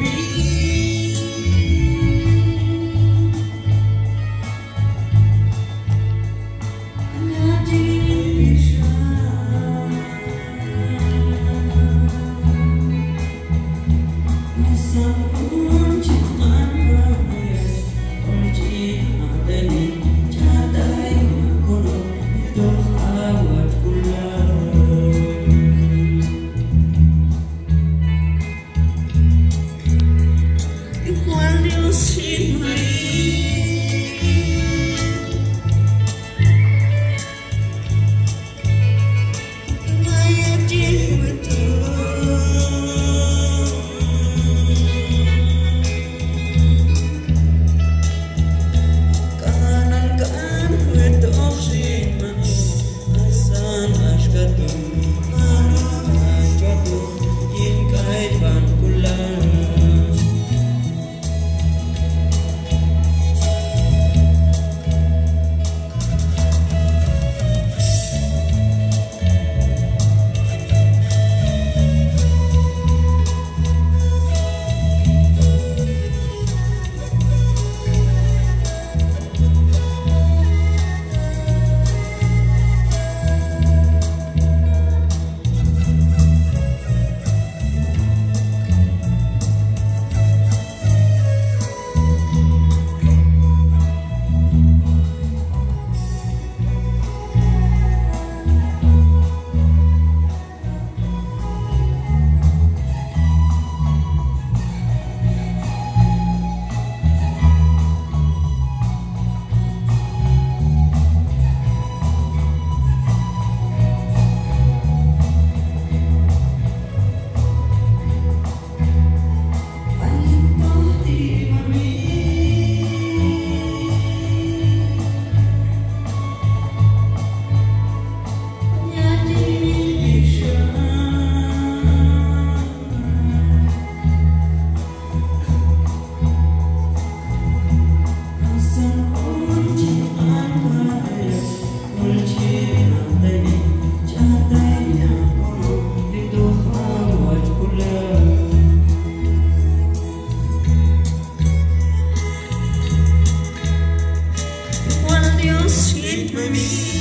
free. me.